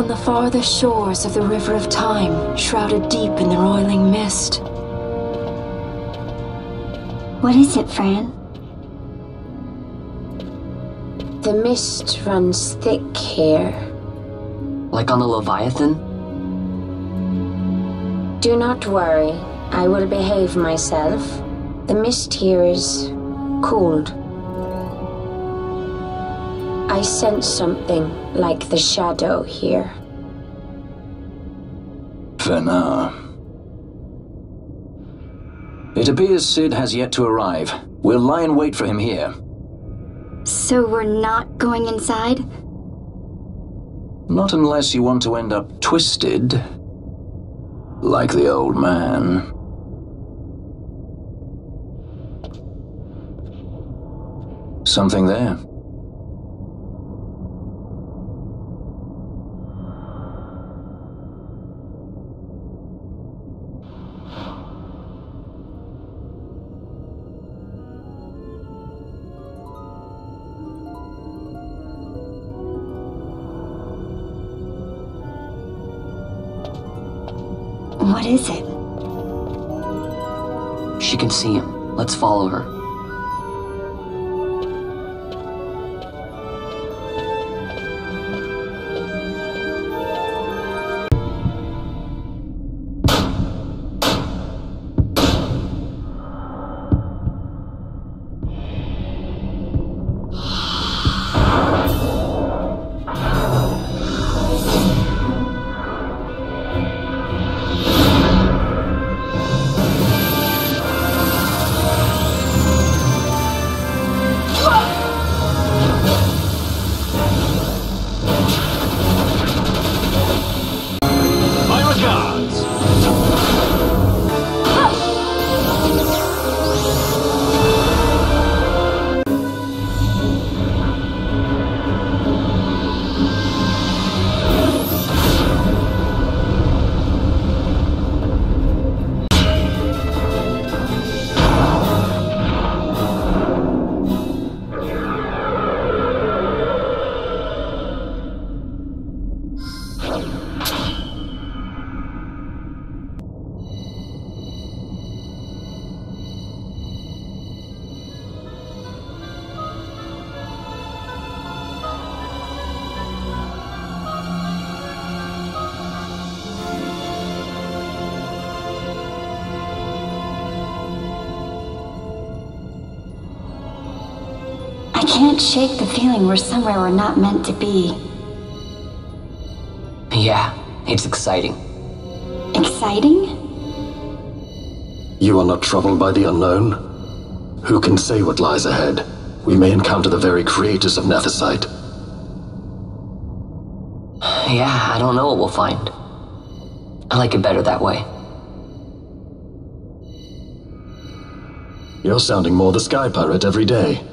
On the farther shores of the River of Time, shrouded deep in the roiling mist. What is it, Fran? The mist runs thick here. Like on the Leviathan? Do not worry. I will behave myself. The mist here is cooled. I sense something like the shadow here. Fenar. Uh, it appears Sid has yet to arrive. We'll lie in wait for him here. So we're not going inside? Not unless you want to end up twisted. Like the old man. Something there. What is it? She can see him. Let's follow her. Can't shake the feeling we're somewhere we're not meant to be. Yeah, it's exciting. Exciting? You are not troubled by the unknown? Who can say what lies ahead? We may encounter the very creators of Nethicite. Yeah, I don't know what we'll find. I like it better that way. You're sounding more the Sky Pirate every day.